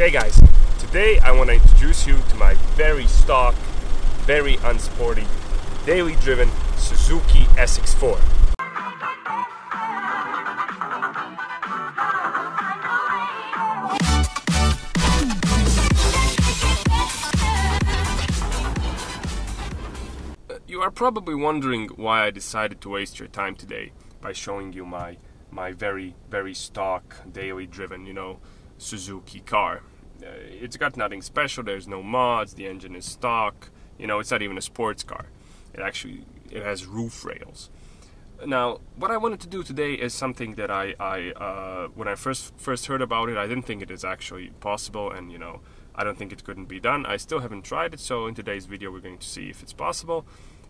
Okay guys, today I want to introduce you to my very stock, very unsporty, daily driven Suzuki SX4. You are probably wondering why I decided to waste your time today by showing you my my very very stock daily driven you know Suzuki car. Uh, it's got nothing special. There's no mods. The engine is stock. You know, it's not even a sports car. It actually it has roof rails. Now, what I wanted to do today is something that I, I uh, when I first first heard about it, I didn't think it is actually possible, and you know, I don't think it couldn't be done. I still haven't tried it, so in today's video, we're going to see if it's possible.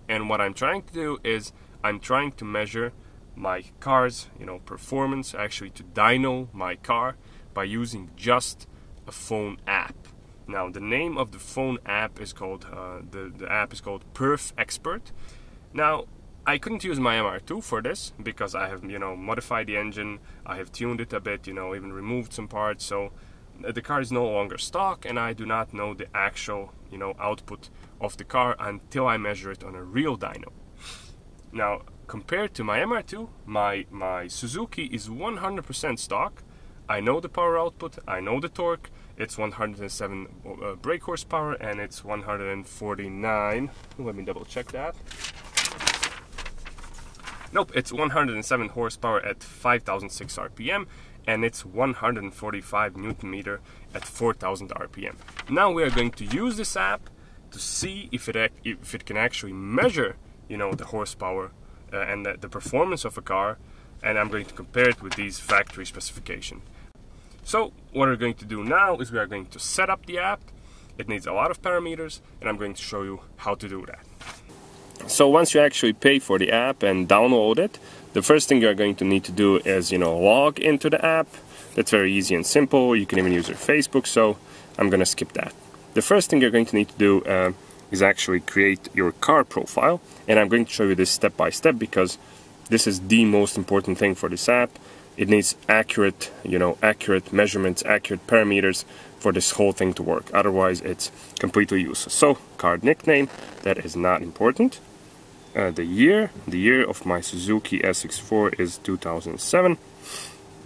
And what I'm trying to do is I'm trying to measure my car's, you know, performance, actually to dyno my car by using just a phone app. Now, the name of the phone app is called uh, the the app is called Perf Expert. Now, I couldn't use my MR2 for this because I have you know modified the engine, I have tuned it a bit, you know, even removed some parts. So the car is no longer stock, and I do not know the actual you know output of the car until I measure it on a real dyno. Now, compared to my MR2, my, my Suzuki is 100% stock. I know the power output, I know the torque, it's 107 uh, brake horsepower and it's 149. Let me double check that. Nope, it's 107 horsepower at 5006 RPM and it's 145 newton meter at 4000 RPM. Now we are going to use this app to see if it if it can actually measure, you know, the horsepower uh, and the, the, performance of a car, and I'm going to compare it with these factory specification. So what we're going to do now is we are going to set up the app. It needs a lot of parameters, and I'm going to show you how to do that. So once you actually pay for the app and download it, the first thing you're going to need to do is, you know, log into the app. That's very easy and simple. You can even use your Facebook, so I'm going to skip that. The first thing you're going to need to do uh, is actually create your car profile and I'm going to show you this step by step because this is the most important thing for this app. It needs accurate, you know, accurate measurements, accurate parameters for this whole thing to work. Otherwise, it's completely useless. So, card nickname, that is not important. Uh, the year, the year of my Suzuki SX4 is 2007.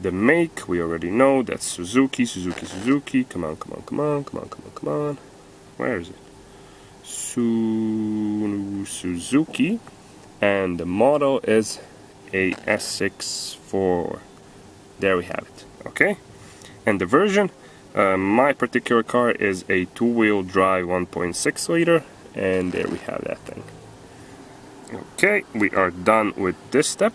The make, we already know, that's Suzuki, Suzuki, Suzuki. Come on, come on, come on, come on, come on, come on. Where is it? Su Suzuki. And the model is a SX4. There we have it. Okay? And the version, uh, my particular car is a two-wheel drive 1.6 liter. And there we have that thing. Okay, we are done with this step.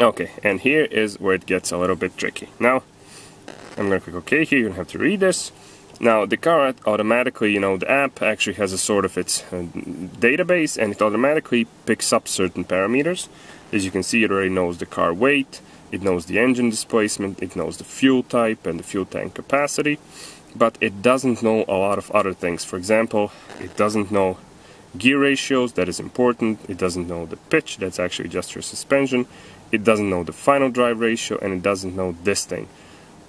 Okay, and here is where it gets a little bit tricky. Now, I'm gonna click OK here, you don't have to read this. Now, the car automatically, you know, the app actually has a sort of its uh, database and it automatically picks up certain parameters. As you can see, it already knows the car weight, it knows the engine displacement, it knows the fuel type and the fuel tank capacity, but it doesn't know a lot of other things. For example, it doesn't know gear ratios, that is important, it doesn't know the pitch, that's actually just your suspension, it doesn't know the final drive ratio and it doesn't know this thing.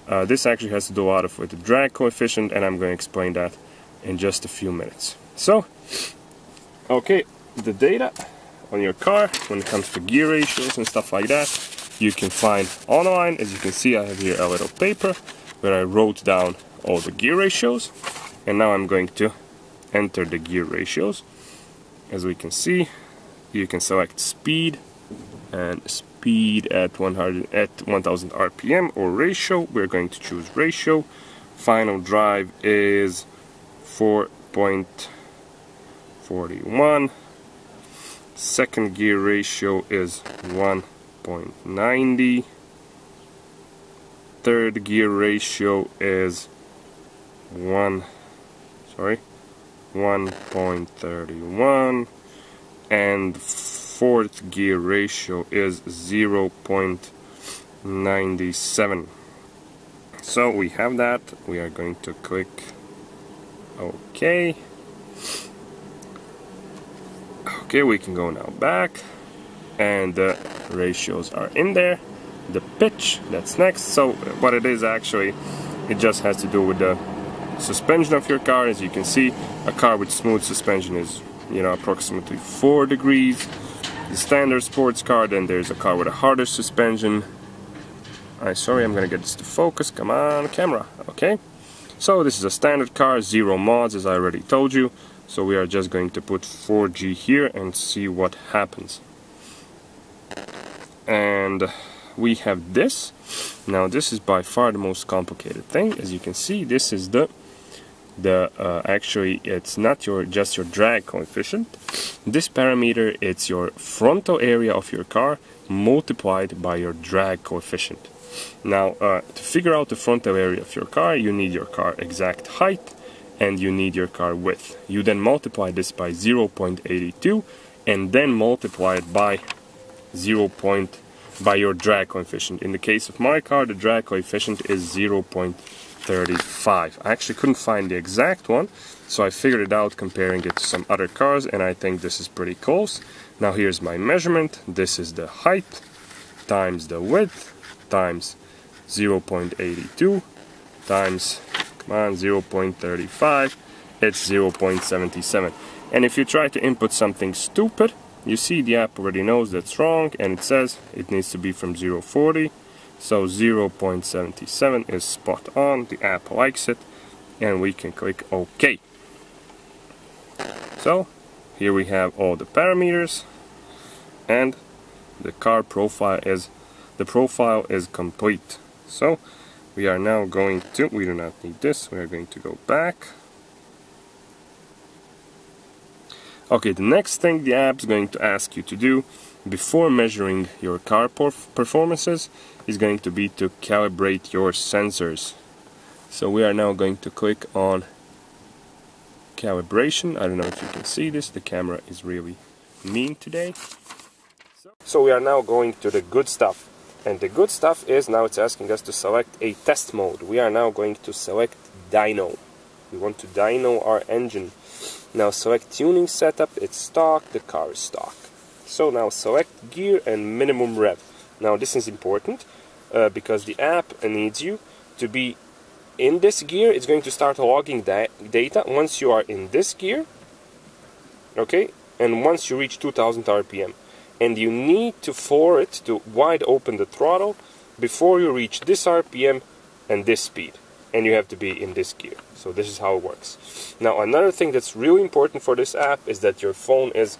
Uh, this actually has to do a lot of with the drag coefficient and I'm going to explain that in just a few minutes. So, okay, the data on your car when it comes to gear ratios and stuff like that you can find online. As you can see I have here a little paper where I wrote down all the gear ratios. And now I'm going to enter the gear ratios. As we can see you can select speed and speed at 100 at 1000 rpm or ratio. We're going to choose ratio. Final drive is 4.41 second gear ratio is 1.90 third gear ratio is 1 sorry 1.31 and fourth gear ratio is 0.97 so we have that. We are going to click OK okay we can go now back. And the ratios are in there the pitch that's next so what it is actually it just has to do with the suspension of your car. As you can see, a car with smooth suspension is, you know, approximately 4 degrees. The standard sports car, then there's a car with a harder suspension. I'm sorry, I'm gonna get this to focus. Come on, camera. Okay. So this is a standard car, zero mods, as I already told you. So we are just going to put 4G here and see what happens. And we have this. Now this is by far the most complicated thing. As you can see, this is the the uh, actually it's not your just your drag coefficient. This parameter it's your frontal area of your car multiplied by your drag coefficient. Now uh, to figure out the frontal area of your car, you need your car exact height and you need your car width. You then multiply this by 0.82 and then multiply it by 0. Point by your drag coefficient. In the case of my car, the drag coefficient is 0.35. I actually couldn't find the exact one, so I figured it out comparing it to some other cars, and I think this is pretty close. Now here's my measurement. This is the height times the width times 0.82 times come on 0.35 it's 0.77 and if you try to input something stupid you see the app already knows that's wrong and it says it needs to be from 0.40 so 0.77 is spot on. The app likes it and we can click OK. So here we have all the parameters and the car profile is the profile is complete. So we are now going to, we do not need this, we are going to go back. Okay, the next thing the app is going to ask you to do before measuring your car performances is going to be to calibrate your sensors. So we are now going to click on calibration. I don't know if you can see this, the camera is really mean today. So we are now going to the good stuff. And the good stuff is now it's asking us to select a test mode. We are now going to select dyno. We want to dyno our engine. Now select tuning setup, it's stock, the car is stock. So now select gear and minimum rev. Now this is important uh, because the app needs you to be in this gear. It's going to start logging that data once you are in this gear. Okay, and once you reach 2000 RPM and you need to for it to wide open the throttle before you reach this RPM and this speed and you have to be in this gear. So this is how it works. Now another thing that's really important for this app is that your phone is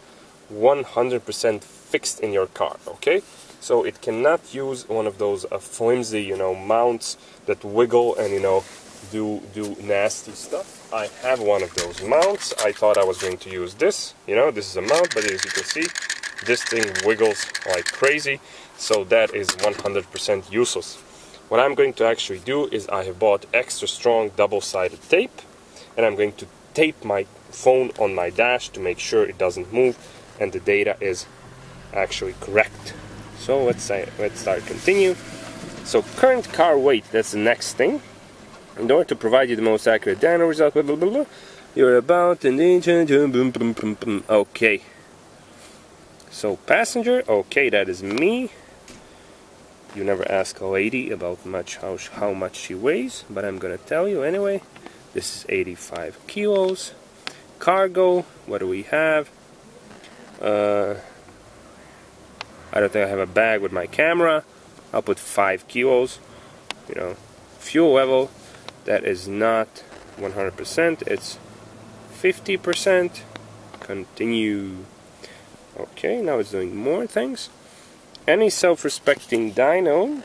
100% fixed in your car okay? So it cannot use one of those uh, flimsy you know mounts that wiggle and you know do do nasty stuff. I have one of those mounts. I thought I was going to use this. You know this is a mount but as you can see this thing wiggles like crazy. So that is 100% useless what I'm going to actually do is I have bought extra strong double-sided tape and I'm going to tape my phone on my dash to make sure it doesn't move and the data is actually correct. So let's say let's start continue. So current car weight that's the next thing. In order to provide you the most accurate dyno result blah, blah, blah, you're about an inch okay. So passenger, okay, that is me. You never ask a lady about much how how much she weighs, but I'm gonna tell you anyway. This is 85 kilos. Cargo, what do we have? Uh, I don't think I have a bag with my camera. I'll put 5 kilos. You know, fuel level, that is not 100%, it's 50%. Continue. Okay, now it's doing more things. Any self-respecting dyno,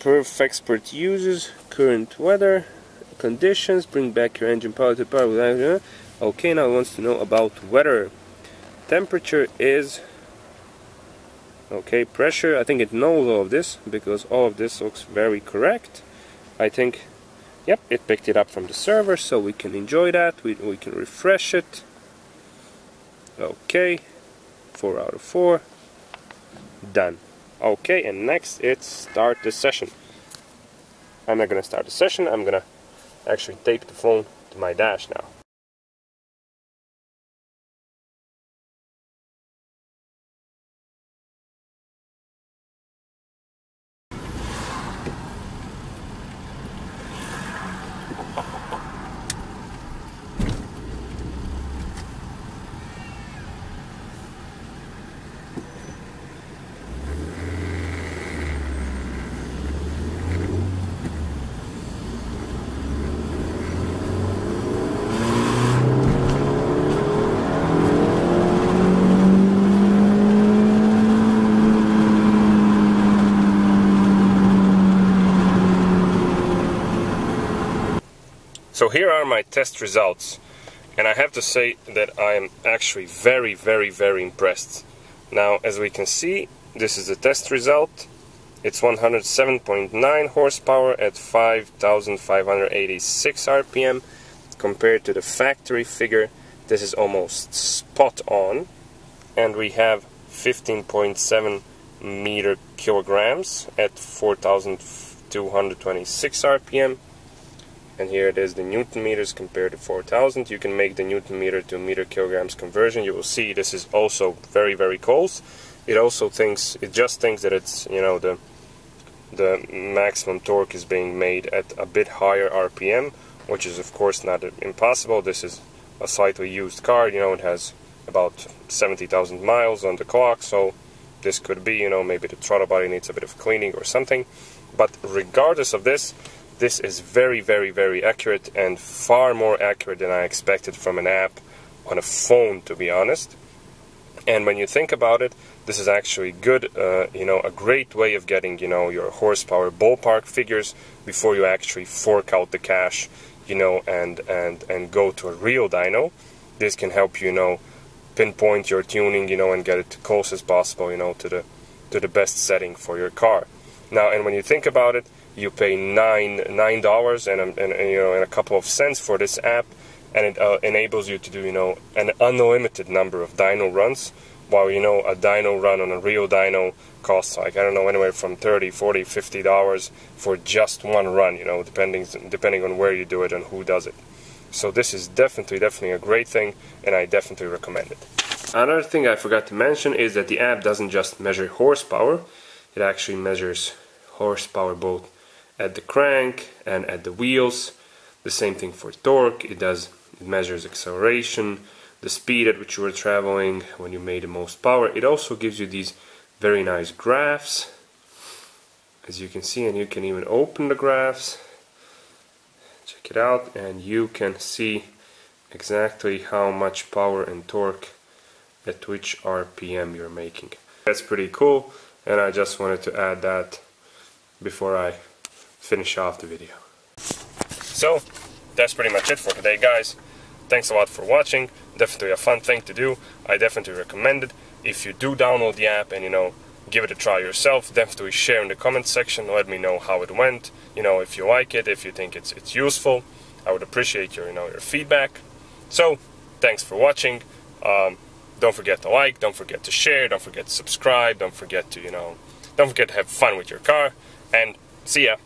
Perfexpert uses current weather conditions, bring back your engine power to power. Okay, now wants to know about weather. Temperature is okay. Pressure, I think it knows all of this because all of this looks very correct. I think, yep, it picked it up from the server, so we can enjoy that. We we can refresh it. Okay, 4 out of 4 done. Okay and next it's start the session. I'm not gonna start the session I'm gonna actually tape the phone to my dash now here are my test results. And I have to say that I am actually very, very, very impressed. Now, as we can see, this is the test result. It's 107.9 horsepower at 5,586 RPM. Compared to the factory figure, this is almost spot on. And we have 15.7 meter kilograms at 4,226 RPM and here it is the newton meters compared to 4000 you can make the newton meter to meter kilograms conversion. You will see this is also very very close. It also thinks it just thinks that it's you know the the maximum torque is being made at a bit higher RPM which is of course not impossible. This is a slightly used car you know it has about 70,000 miles on the clock so this could be you know maybe the throttle body needs a bit of cleaning or something. But regardless of this this is very, very, very accurate and far more accurate than I expected from an app on a phone, to be honest. And when you think about it, this is actually good, uh, you know, a great way of getting, you know, your horsepower ballpark figures before you actually fork out the cash, you know, and and and go to a real dyno. This can help you, you know, pinpoint your tuning, you know, and get it close as possible, you know, to the to the best setting for your car. Now, and when you think about it, you pay nine nine dollars and, and, and, you know and a couple of cents for this app, and it uh, enables you to do you know an unlimited number of dyno runs. While you know a dyno run on a real dyno costs like I don't know anywhere from 30, 40, 50 dollars for just one run. You know depending depending on where you do it and who does it. So this is definitely definitely a great thing, and I definitely recommend it. Another thing I forgot to mention is that the app doesn't just measure horsepower; it actually measures horsepower both at the crank and at the wheels. The same thing for torque. It does it measures acceleration, the speed at which you were traveling when you made the most power. It also gives you these very nice graphs as you can see and you can even open the graphs check it out and you can see exactly how much power and torque at which RPM you're making. That's pretty cool and I just wanted to add that before I finish off the video. So, that's pretty much it for today, guys. Thanks a lot for watching. Definitely a fun thing to do. I definitely recommend it. If you do download the app and, you know, give it a try yourself, definitely share in the comments section. Let me know how it went. You know, if you like it, if you think it's it's useful. I would appreciate your, you know, your feedback. So, thanks for watching. Um, don't forget to like, don't forget to share, don't forget to subscribe, don't forget to, you know, don't forget to have fun with your car, and see ya.